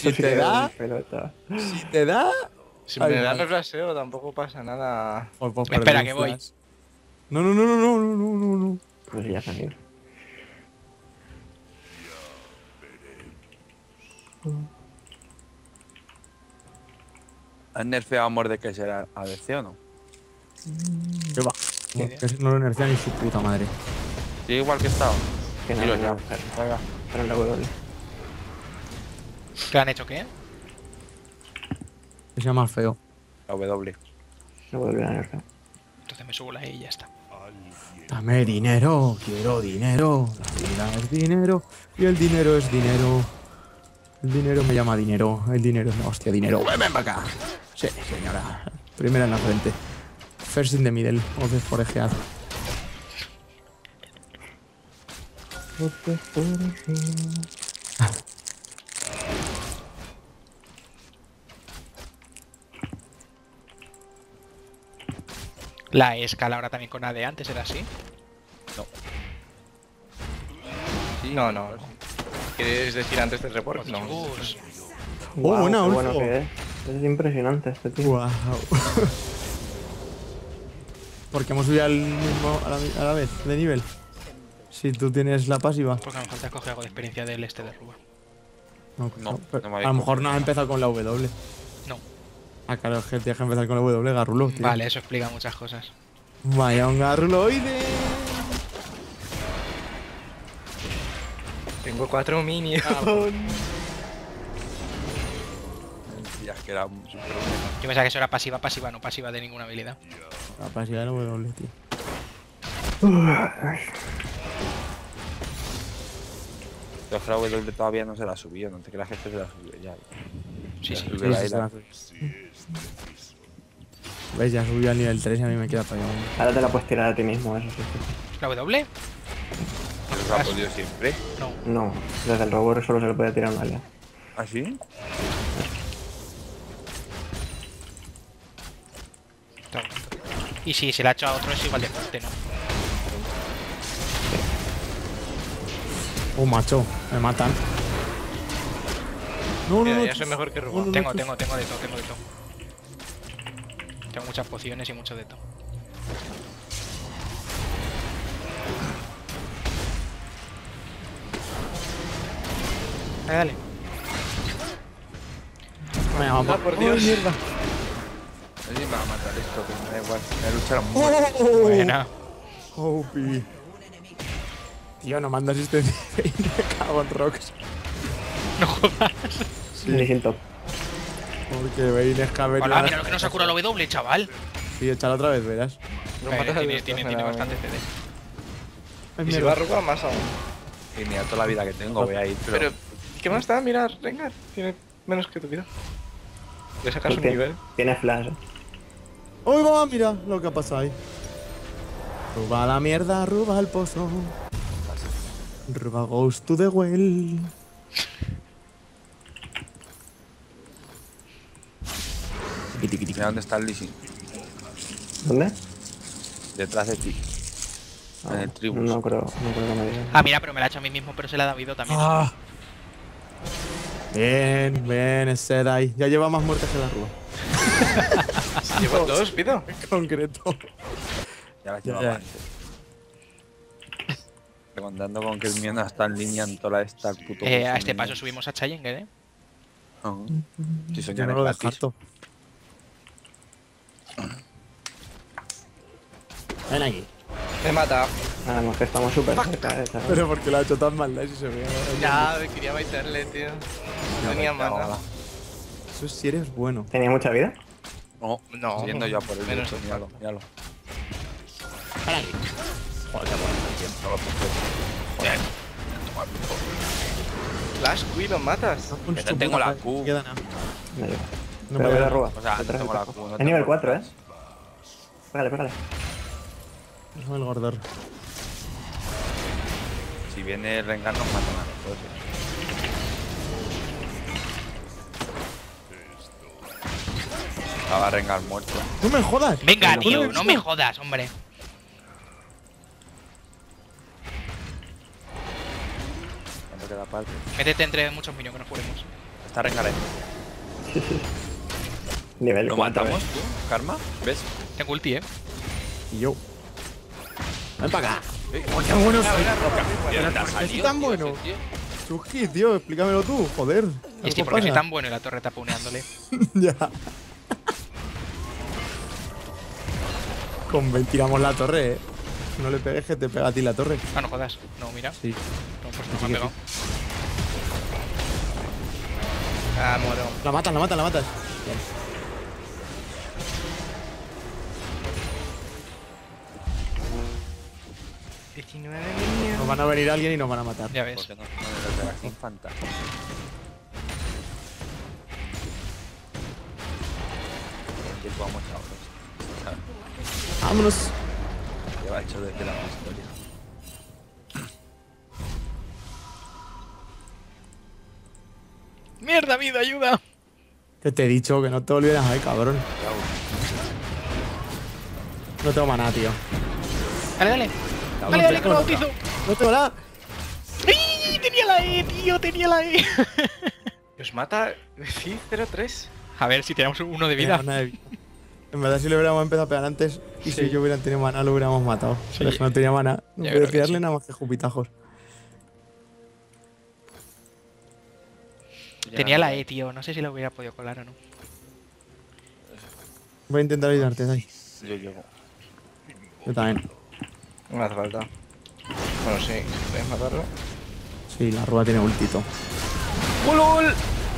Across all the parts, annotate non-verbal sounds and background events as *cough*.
Si te da. Si te da. Si me da reflaseo, tampoco pasa nada. Espera, que voy. No, no, no, no, no, no, no, no. Pues salir. ¿Han nerfeado a Mordecai será ADC o no? ¿Qué va? No, lo nerfea ni su puta madre. Igual que estaba. Que no, no, ¿Qué han hecho qué? Que sea más feo. La W. No vuelve a nerfear. Entonces me subo la E y ya está. Dame dinero, quiero dinero. La vida es dinero y el dinero es dinero. El dinero me llama dinero. El dinero es. Hostia, dinero. Ven, ven para acá. Sí, señora. Primera en la frente. First in the middle. O de forejear. La escala ahora también con AD antes era así. No, no. ¿Quieres decir antes del report? No. Dios. Oh, buena, qué bueno que es. Es impresionante este tío. Wow. Porque hemos subido al mismo a la, a la vez de nivel. Si tú tienes la pasiva. Porque me falta coger algo de experiencia del este de Ruba. No, No, pero no me a lo mejor no has empezado con la W. No. Ah, claro, es que tienes que empezar con la W, Garrulo. tío. Vale, eso explica muchas cosas. Vaya, un Garruloide. Tengo cuatro minions. Ya es que era un super Yo pensaba que eso era pasiva, pasiva, no pasiva de ninguna habilidad. La pasiva de la W, tío. Yo la W todavía no se la subió, no te creas que se la subió ya. Sí. Sí, la sí, sí. ¿Ves? Ya subió al nivel 3 y a mí me queda todavía un... Ahora te la puedes tirar a ti mismo, eso sí. ¿La W? Eso se ha podido siempre. No. No, desde el robot solo se le puede tirar una aliado. ¿Ah, sí? Y si se la ha hecho a otro es igual de fuerte, ¿no? Oh, macho, me matan. No, no, Mira, no. ya soy mejor que no, no, no, Tengo, tengo, tengo de todo, tengo de todo. Tengo muchas pociones y mucho de todo. Dale, dale. Venga, vamos. Ah, por ¡Ay, Dios. mierda! No sé si me va a matar esto, que me da igual. Me a luchar mucho. ¡Oh! Buena. Oh, pi. Tío, no manda asistencia *laughs* y me cago en rocks. No jodas. Ni sin top. Porque Bane es. Hola, mira lo que nos ha curado la W, chaval. Sí, échala otra vez, verás. No Eh, matas al tiene, bastante. CD. Ay, Y si va a Ruba, más aún. Y mira toda la vida que tengo, voy a ir, pero. Pero, ¿qué más da? Mira, Rengar. Tiene menos que tu vida. Le sacas un Tiene- nivel. Tiene flash. ¿eh? ¡Uy, va! Mira lo que ha pasado ahí. Ruba la mierda, ruba el pozo. Ruba goes to the well. Mira dónde está el Lissing. ¿Dónde? Detrás de ti. En el tribus. No creo, no creo que me diga. Ah, mira, pero me la ha hecho a mí mismo, pero se la ha dado también. Ah. Bien, bien, ese ahí. Ya lleva más muertes que la ruba. *laughs* Llevo dos, pido. *laughs* En concreto. Ya la Ya, llevaba ya. antes. Contando con que el mío no está en línea en toda esta puto. Eh, a este paso subimos a Challenger, ¿eh? Ajá. Si Yo soñar no es lo gratis. descarto. Ven aquí. Me mata. Ah, no, que estamos súper cerca, eh. Pero porque lo ha hecho tan mal, ¿eh? si se ve. Ya, quería baitarle, tío. No tenía mana. Eso sí eres bueno. ¿Tenía mucha vida? No, No. Yendo ya por el Menos míralo, míralo. Joder, Flash, Q y lo matas. No tengo la Q. No queda nada. No. No me voy a da robar. O sea, no tengo la. Q, no Es nivel la 4, ¿eh? Pégale, pégale. Déjame el gordor. Si viene el Rengar nos matan a nosotros. Estaba Rengar muerto. ¡No me jodas! Venga, No, tío, no, me jodas, hombre. ¿Cuánto queda parte? Métete entre muchos minions que nos juremos. Está Rengar ahí. *laughs* Nivel ¿Lo 4. matamos, tú? ¿Karma? ¿Ves? Tengo ulti, eh. Y yo. Ven para acá. Qué bueno soy. ¿Dónde ha ¿Es tan tío, bueno? Suji, tío, explícamelo tú, joder. Y es que ¿Algo porque pasa? tan bueno y la torre tapuneándole. *laughs* ya. Con 20 tiramos la torre, eh. No le pegues que te pega a ti la torre. Ah, no jodas. No, mira. Sí. No, pues no sí me ha pegado. Ah, moro. La matan, la matan, la matan. Bien. Van a venir alguien y nos van a matar. Ya ves. Porque no, no jugamos ahora. Vámonos. Lleva hecho desde la historia. ¡Mierda, vida, ayuda! Que te he dicho que no te volvieras ahí, cabrón. No tengo maná, tío. Dale, dale. Dale, dale, que lo bautizo. No tengo nada. ¡Ay! Tenía la E, tío, tenía la E. *laughs* ¿Os mata? Sí, 0-3. A ver si tenemos uno de vida. De. En verdad, si le hubiéramos empezado a pegar antes y si yo hubiera tenido maná, lo hubiéramos matado. Pero es que no tenía maná. No podía tirarle sí. nada más que jupitajos. Tenía la E, tío. No sé si la hubiera podido colar o no. Voy a intentar ayudarte, Dai. Yo llego. Yo también. No me hace falta. Bueno, sí, ¿puedes matarlo? Sí, la rueda tiene ultito. ¡Ulul!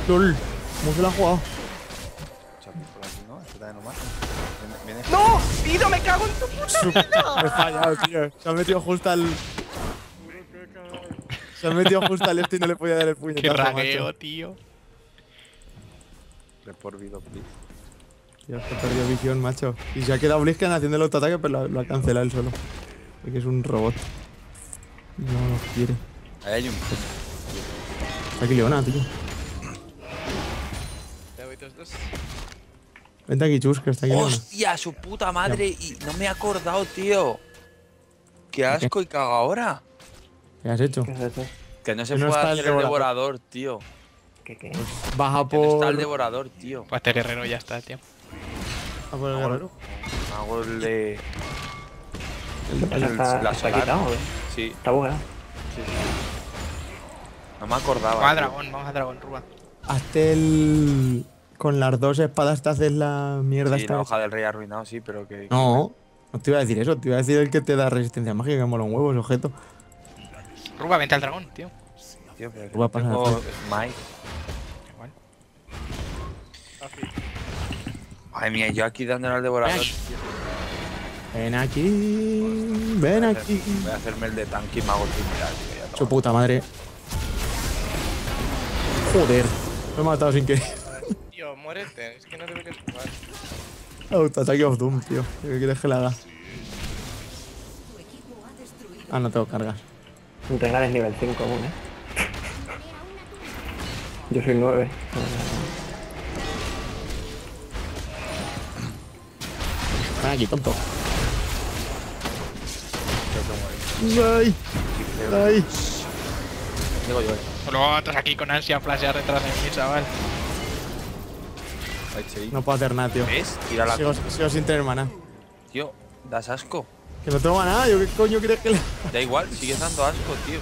¡Lol! ¿Cómo se la ha jugado? ¿no? Este. ¡Pido, me cago en tu *laughs* He fallado, tío. Se ha metido justo al. Se ha metido justo al este y no le podía dar el puñetazo. ¡Qué ragueo, tío! Le por vida, please. Tío, es que perdió visión, macho. Y se ha quedado Blisken haciendo el autoataque, pero lo, lo ha cancelado él solo. Porque es un robot. No lo quiere. Ahí hay un. Está aquí Leona, tío. Te voy todos dos. Vente aquí, Chus, que está aquí Leona. ¡Hostia, su puta madre! Y no me he acordado, tío. ¡Qué asco y cago ahora! ¿Qué has hecho? ¿Qué? Que no se Que no puede el hacer el devorador. devorador, tío. ¿Qué qué? Baja Que no está el por. devorador, tío. Pues este guerrero ya está, tío. Baja por el guerrero. Hago el de. El de El- ¿Está, la está Sí, Está bugueado. no me acordaba. Vamos a dragón, vamos a dragón, Ruba. Hazte el. Con las dos espadas te haces la mierda Sí, esta. la hoja del rey arruinado, sí, pero que. No, no te iba a decir eso. Te iba a decir el que te da resistencia mágica, que mola un huevo, ese objeto. Ruba, vente al dragón, tío. Tío, pero que Va a no pasar tengo. Smite. Igual. Madre mía, yo aquí dándole al devorador. Ven aquí. Ven hacer- aquí. Voy a hacerme el de tanque y mago similar, Su puta madre. Joder. Me he matado sin querer. Tío, muérete. Es que no deberías jugar. Autoataque of Doom, tío. ¿Qué quieres que le haga? Ah, no tengo cargas. Rengar es nivel 5 aún, eh. Yo soy 9. Ven aquí, tonto. Creo que muere. ¡Ay! ¡Ay! Digo yo, eh. Luego estás aquí con ansia a flashear detrás de mí, chaval. Sí. No puedo hacer nada, tío. ¿Ves? Tira la. Sigo, sigo sin tener mana. Tío, das asco. Que no tengo mana, ¿yo qué coño quieres que le.? Da igual, sigues dando asco, tío.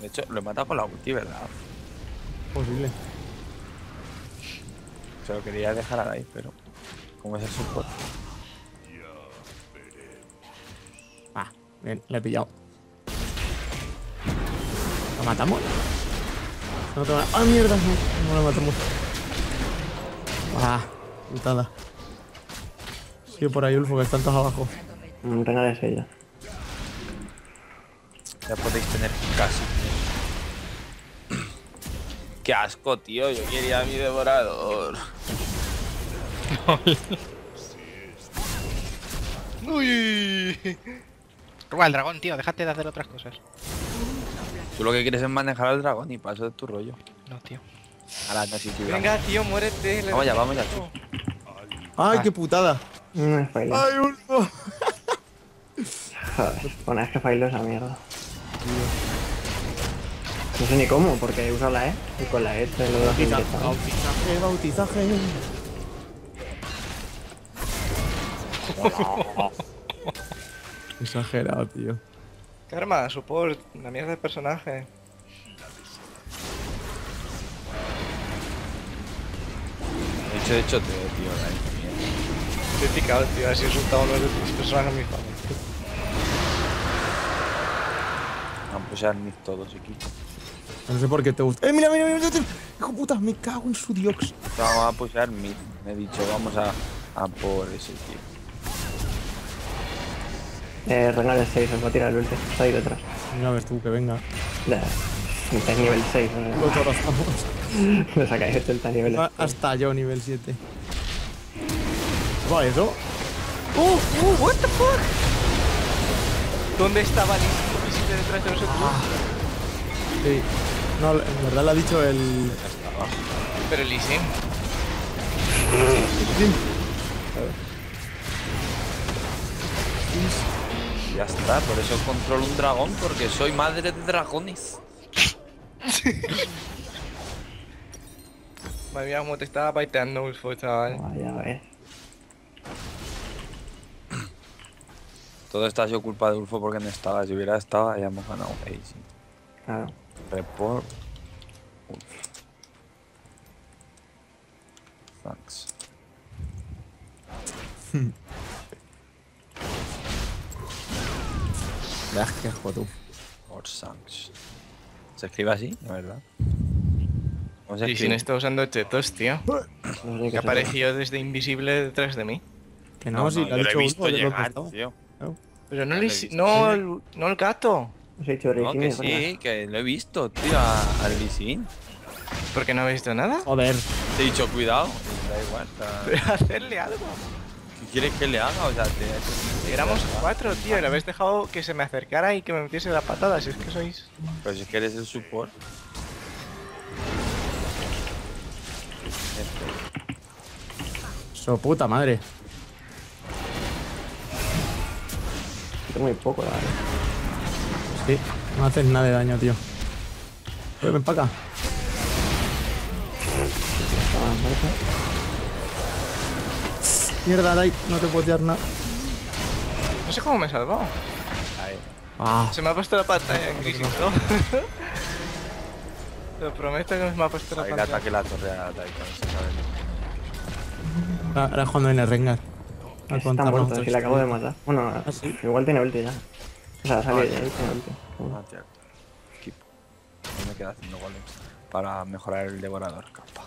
De hecho, lo he matado con la ulti, ¿verdad? Posible. Se lo quería dejar ahí, pero... Como es el support. Ah, bien, le he pillado. ¿Lo matamos? No tengo. ¡Ah, mierda! No, no lo matamos. Ah, putada. Sigue por ahí, Ulfo, que están todos abajo. Un Rengar es ella. Ya podéis tener casi. Qué asco, tío. Yo quería a mi devorador. *laughs* Uy. Ruba, el dragón, tío, déjate de hacer otras cosas. Tú lo que quieres es manejar al dragón y paso de tu rollo. No, tío. Ahora no, sí, tío. Venga, tío, muérete. Vamos ya, vamos ya. ¡Ay, Ah. qué putada! No. ¡Ay, Ulfo! Joder, una vez que failo esa mierda. No sé ni cómo, porque uso la E y con la E te lo das Bautizaje, bautizaje, bautizaje. *laughs* Exagerado, tío. Karma, support, una mierda de personaje. De hecho, de hecho, te tío. la mierda. Estoy picado, tío, así resultado uno de mis personajes muy favoritos. Van a mid todos aquí. No sé por qué te gusta. ¡Eh, mira, mira, mira! mira! ¡Hijo puta! Me cago en su diox. Vamos a pushar mid. Me he dicho, vamos a, a por ese tío. Eh, Rengar es 6, os va a tirar el ulti. Está ahí detrás. Mira, a ver tú, que venga. Ya, Está en nivel 6, Lo ¿no? torazamos. Le sacáis el está a nivel Ah, Hasta yo, nivel 7. ¿Va eso? ¡Uh! ¡Uh! ¿What the fuck? ¿Dónde estaba el invisible detrás de nosotros? Sí. No, en verdad lo ha dicho el. Pero Sin. Y ya está, por eso controlo un dragón, porque soy madre de dragones. *laughs* Madre mía, cómo te estaba paiteando Ulfo, chaval. Vaya, a ver. Todo esto ha sido culpa de Ulfo porque no estaba. Si hubiera estado, ya hemos ganado. Sí. Claro. Report. Thanks. *laughs* Veas que tú. Or thanks. ¿Se escribe así? ¿De verdad? ¿Cómo se Lee Sin está usando chetos, tío. *laughs* No Que apareció desde invisible detrás de mí. Que no, sí, yo lo ha lo he visto Ulfo, yo lo he llegar, tío. Pero no lo visto. no, el, no el gato. Os he dicho No, que sí, que lo he visto, tío, a- al Lee Sin. ¿Por qué no habéis visto nada? Joder. Te he dicho, cuidado. Da igual. *laughs* Pero hacerle algo. ¿Qué quieres que le haga? O sea, te... Éramos cuatro, tío, y le habéis dejado que se me acercara y que me metiese la patada, si es que sois. Pero si es que eres el support. Su puta madre. Tengo muy poco, la verdad. Sí, no haces nada de daño, tío. Ven para acá. Mierda, Dai, no te puedo tirar nada. No sé cómo me he salvado. Ahí. Ah, Se me ha puesto la pantalla en crisis, *laughs* ¿no? Lo prometo que me ha puesto la Ahí le pantalla. ataque la torre a no se sabe. ahora es cuando viene Rengar. Está muerto, otra si le acabo de matar. Bueno, ¿Ah, sí? igual tiene ulti ya. O sea, salió Ah, tiene ulti. Ah, tío. Equipo. No me queda haciendo golems. Para mejorar el devorador, capa.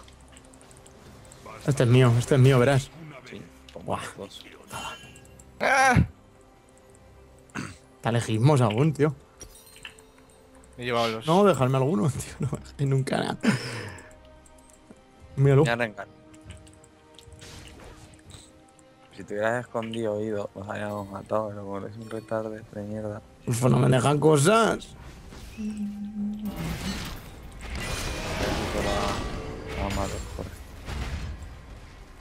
Este es mío, este es mío, verás. Sí, Buah. dos. ¡Ah! Está legismos aún, tío. Me he llevado los. No, dejarme alguno, tío. No dejé *laughs* nunca nada. Míralo. Ya Rengar. Si te hubieras escondido oído, los habíamos matado, pero como eres un retarde de mierda. Uf, no me dejan cosas.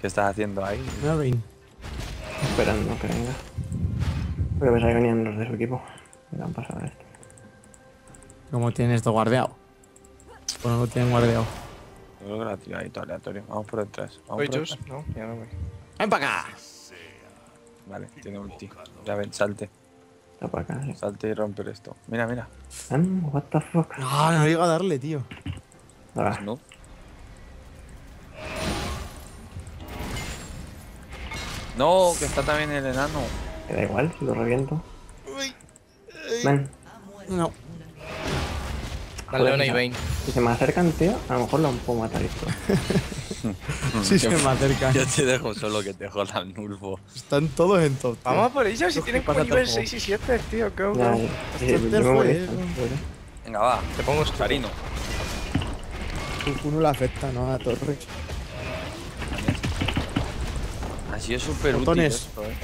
¿Qué estás haciendo ahí? Esperando que venga. Porque pensaba que venían los de su equipo. Me han pasado esto. ¿Cómo tienen esto guardeado? Bueno, lo tienen guardeado. Yo creo que la todo aleatorio. Vamos por 3. Vamos ¿Voy por? 3. No, ya no voy. ¡Ven para acá! Vale, tiene ulti. Ya ven, salte. Sí. Salte y romper esto. Mira, mira. Em, what the fuck. No, no llego a darle, tío. Ahora, Snoop. No, que está también el enano. me da igual, si lo reviento. Ven, No. Dale una y. 20. si se me acercan, tío, a lo mejor lo puedo matar esto. *laughs* *laughs* Sí, se me acerca. Yo te dejo solo que te jodan, Nulfo. Están todos en top. tío. Vamos a por ellos si que tienen como nivel todo. 6 y 7, tío. Es fue, molesto, eh. joder. Venga, va. Te pongo. Sarino. Uno le afecta, ¿no? A Torres. Ha sido súper útil esto, eh.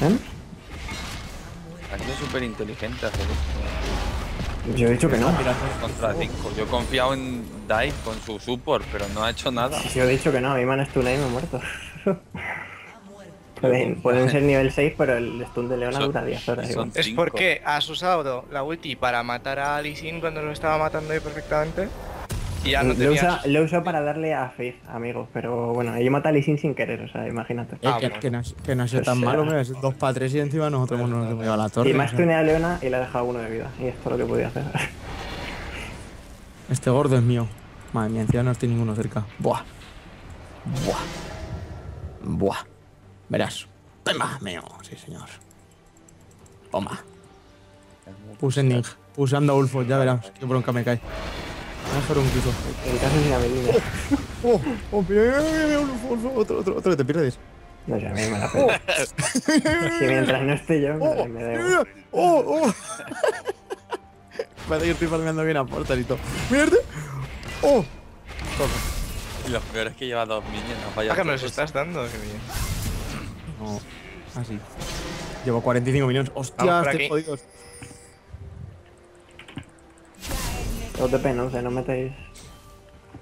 ¿Ven? Ha sido súper inteligente hacer esto. Yo he dicho que no. Contra 5. Yo he confiado en Dai con su support, pero no ha hecho nada. Yo he dicho que no, a mí me han stunado y me he muerto. *laughs* Pueden, pueden ser nivel 6, pero el stun de Leona Son- dura 10 horas. son- igual. Es Cinco. porque has usado la ulti para matar a Lee Sin cuando lo estaba matando ahí perfectamente. Y ya no lo, usa, lo usa para darle a Faith, amigos, pero bueno, ella mata a Lee Sin sin querer, o sea, imagínate. Eh, Ah, que, bueno. que no, es- que no ha sido O tan sea- malo, mira, es 2 para 3 y encima nosotros nos hemos llevado a la torre. Y más sea, tunea a Leona y le ha dejado uno de vida. Y esto es lo que podía hacer. Este gordo es mío. Madre mía, encima no estoy ninguno cerca. Buah. Buah. Buah. Verás. Toma, mío. Sí, señor. Toma. Puse Ning. Puse anda Ulfo, ya verás. Qué bronca me cae. Voy a dejar un grito. En caso sin habilidad. Oh, oh, mira, mira, mira, mira, otro, otro, otro que te pierdes. No a mí me la si *laughs* mientras no esté yo, me, me da igual. Mira, oh, oh. Parece que estoy farmeando bien a Portal y todo. Este. Oh. Y lo peor es que lleva dos minions, no Ah, falla. que me los estás dando, qué bien. No, así. Llevo 45 millones. Vamos Hostia, por estoy aquí. jodidos. OTP, no sé, no metéis.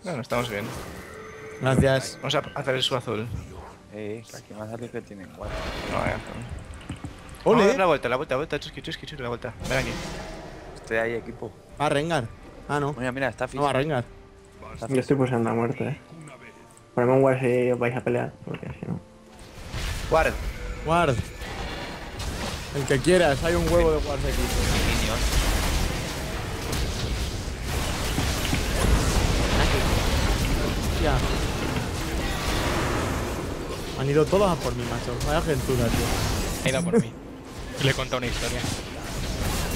No, no estamos bien. Gracias. Vamos a hacer el su azul. Eh, que aquí salido que tienen cuatro. No, ya. Vamos a dar Ole. la vuelta, la vuelta, la vuelta, chusqui, chusqui, chusqui, la vuelta. Ven aquí. Estoy ahí, equipo. Va a Rengar. Ah, no. Mira, mira, está No va a fijo. Rengar. Yo estoy pulsando a muerte, eh. Poneme un ward si os vais a pelear, porque si no. Guard. Guard. El que quieras, hay un huevo de guards aquí. Han ido todos a por mí, macho. Vaya gentuza, tío. Ha ido por mí. Le he contado una historia.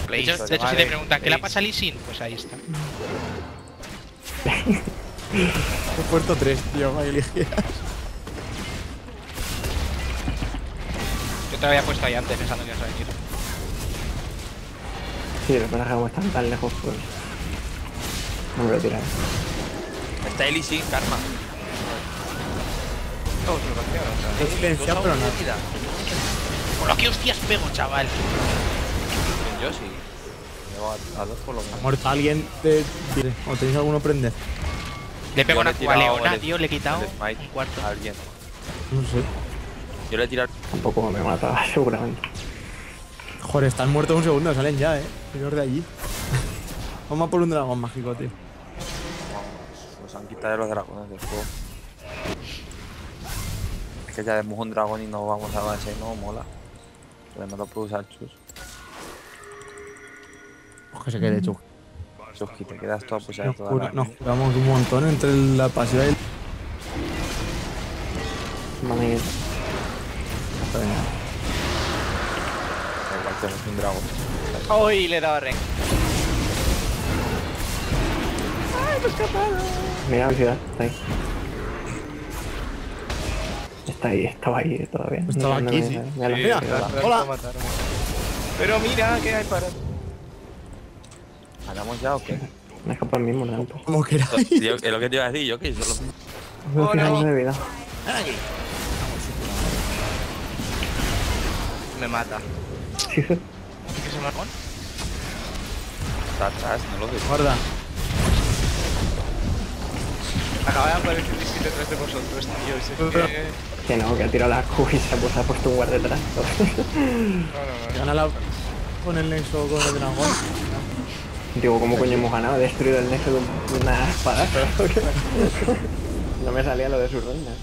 De hecho, de hecho, si te preguntan qué le pasa a Lee Sin, pues ahí está. *laughs* He puesto tres, tío, para que eligieras. Yo te lo había puesto ahí antes pensando que ibas a venir. Sí, los personajes como están tan lejos, pues. No me lo tiráis. Está Eli sin karma. Oh, se lo cambiaron, o sea. He silenciado, pero nada. Mira, Por lo que hostias pego, chaval. Yo sí. Llevo a, a dos por lo ¿Ha menos. muerto alguien de... de- ¿O tenéis alguno prender? Le pego una tirado leona, tío, le he quitado un cuarto. a alguien. No sé. Yo le he tirado. Tampoco me mataba, *laughs* seguramente. Joder, están muertos un segundo, salen ya, eh. Señor de allí. *laughs* Vamos a por un dragón mágico, tío. Vamos, Nos han quitado los dragones del juego. Es que ya vemos un dragón y no vamos a base, no mola. Pero no lo puedo usar chus. Pues que se quede hecho. Chusqui, te quedas todo pues Nos, toda la... nos curamos un montón entre la pasiva y el... Mami, Da igual que no es un dragón. ¡Uy! Le he dado a Ren. mira la ciudad, está ahí. Está ahí, estaba ahí todavía. Estaba No, no, aquí, no, sí. no, Mira, hola. Pero mira, ¿qué hay para...? ¿Ganamos ya o qué? Me escapa el mismo tanto. Como queráis. Yo- es lo que te iba a decir, yo que solo... Tengo Oh, 100 no. de vida. Me mata. ¿Qué es el marcón? Está atrás, no lo veo. Guarda. Acaba de aparecer Lee detrás de vosotros, tío. y sé que... Que no, que ha tirado la Q y se ha puesto, ha puesto un guard detrás. No, no, no. Gana la... con el nexo con el dragón. Digo, ¿cómo coño hemos ganado? He destruido el nexo de un- de una espada, pero *laughs* no me salía lo de sus rondas.